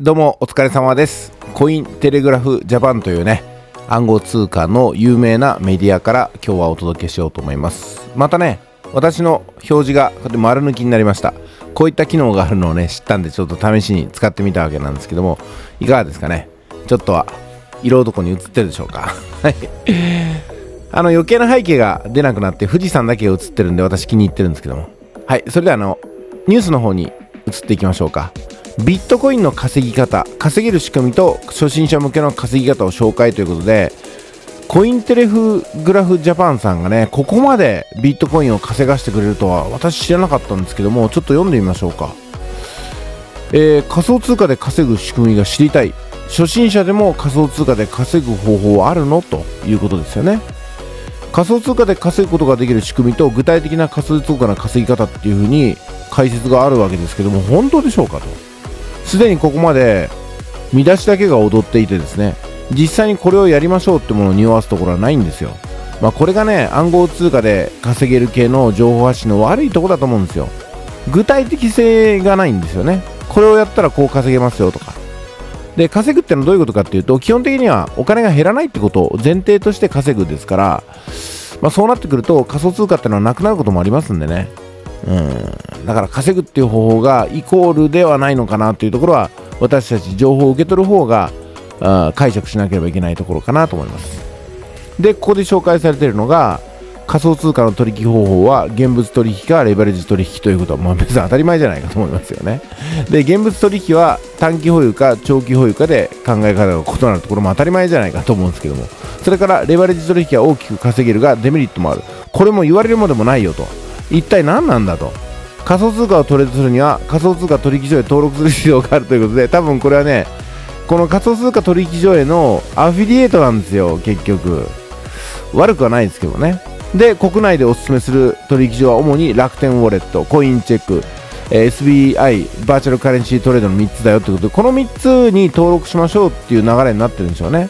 どうもお疲れ様です。コインテレグラフジャパンというね、暗号通貨の有名なメディアから今日はお届けしようと思います。またね、私の表示がこうやって丸抜きになりました。こういった機能があるのをね、知ったんでちょっと試しに使ってみたわけなんですけども、いかがですかね？ちょっとは色男に映ってるでしょうか？はい。あの余計な背景が出なくなって富士山だけが映ってるんで私気に入ってるんですけども。はい。それではあの、ニュースの方に移っていきましょうか。ビットコインの稼ぎ方、稼げる仕組みと初心者向けの稼ぎ方を紹介ということで、コインテレフグラフジャパンさんがね、ここまでビットコインを稼がしてくれるとは私知らなかったんですけども、ちょっと読んでみましょうか。えー仮想通貨で稼ぐ仕組みが知りたい。初心者でも仮想通貨で稼ぐ方法はあるの？ということですよね。仮想通貨で稼ぐことができる仕組みと具体的な仮想通貨の稼ぎ方っていうふうに解説があるわけですけども、本当でしょうかと。すでにここまで見出しだけが踊っていてですね実際にこれをやりましょうってものを匂わすところはないんですよ、まあ、これがね暗号通貨で稼げる系の情報発信の悪いところだと思うんですよ。具体的性がないんですよね。これをやったらこう稼げますよとか。で稼ぐってのはどういうことかっていうと基本的にはお金が減らないってことを前提として稼ぐですから、まあ、そうなってくると仮想通貨ってのはなくなることもありますんでね。うん。だから稼ぐっていう方法がイコールではないのかなというところは私たち情報を受け取る方があ解釈しなければいけないところかなと思います。でここで紹介されているのが仮想通貨の取引方法は現物取引かレバレッジ取引ということは、まあ、別に当たり前じゃないかと思いますよね。で現物取引は短期保有か長期保有かで考え方が異なるところも当たり前じゃないかと思うんですけども。それからレバレッジ取引は大きく稼げるがデメリットもある。これも言われるまでもないよと。一体何なんだと。仮想通貨をトレードするには仮想通貨取引所へ登録する必要があるということで多分これはねこの仮想通貨取引所へのアフィリエイトなんですよ結局。悪くはないですけどね。で国内でおすすめする取引所は主に楽天ウォレットコインチェックえ SBI バーチャルカレンシートレードの3つだよということ。でこの3つに登録しましょうっていう流れになってるんでしょうね。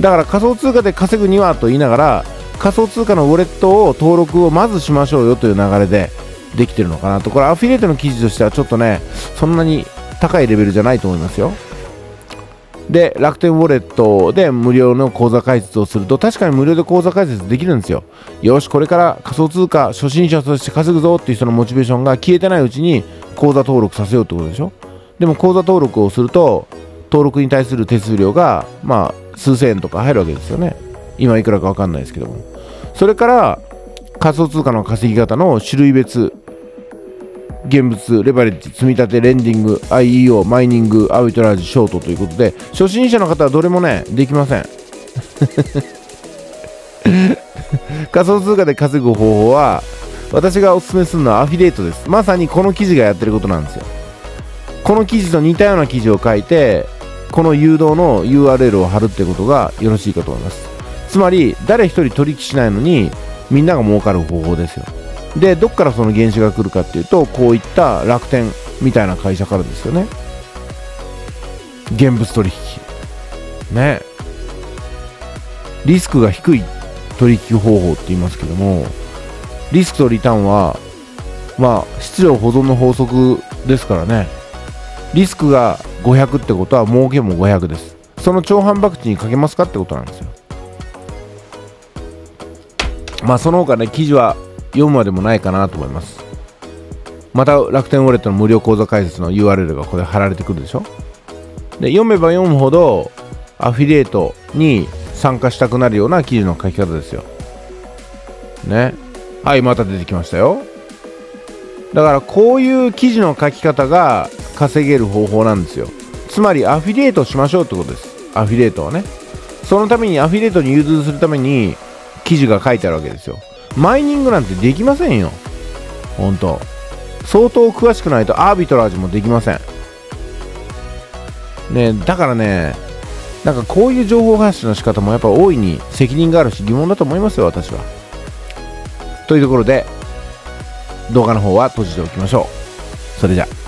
だから仮想通貨で稼ぐにはと言いながら仮想通貨のウォレットを登録をまずしましょうよという流れでできてるのかなと。これアフィリエイトの記事としてはちょっとねそんなに高いレベルじゃないと思いますよ。で楽天ウォレットで無料の口座開設をすると確かに無料で口座開設できるんですよ。よしこれから仮想通貨初心者として稼ぐぞっていう人のモチベーションが消えてないうちに口座登録させようってことでしょ。でも口座登録をすると登録に対する手数料がまあ数千円とか入るわけですよね。今いくらか分かんないですけどもそれから仮想通貨の稼ぎ方の種類別現物、レバレッジ、積立、レンディング、IEO、マイニング、アウトラージ、ショートということで、初心者の方はどれもね、できません。仮想通貨で稼ぐ方法は、私がお勧めするのはアフィリエイトです。まさにこの記事がやってることなんですよ。この記事と似たような記事を書いて、この誘導の URL を貼るってことがよろしいかと思います。つまり、誰一人取引しないのに、みんなが儲かる方法ですよ。でどっからその原資が来るかっていうとこういった楽天みたいな会社からですよね。現物取引。ね。リスクが低い取引方法って言いますけどもリスクとリターンはまあ質量保存の法則ですからね。リスクが500ってことは儲けも500です。その超反博打にかけますかってことなんですよ。まあその他ね記事は読むまでもないかなと思います。また楽天ウォレットの無料口座開設の URL がここで貼られてくるでしょ？で読めば読むほどアフィリエイトに参加したくなるような記事の書き方ですよ。ね。はいまた出てきましたよ。だからこういう記事の書き方が稼げる方法なんですよ。つまりアフィリエイトしましょうってことです。アフィリエイトはね。そのためにアフィリエイトに融通するために記事が書いてあるわけですよマイニングなんてできませんよ。ほんと。相当詳しくないとアービトラージもできません。ねだからね、なんかこういう情報発信の仕方もやっぱ大いに責任があるし疑問だと思いますよ、私は。というところで、動画の方は閉じておきましょう。それじゃあ。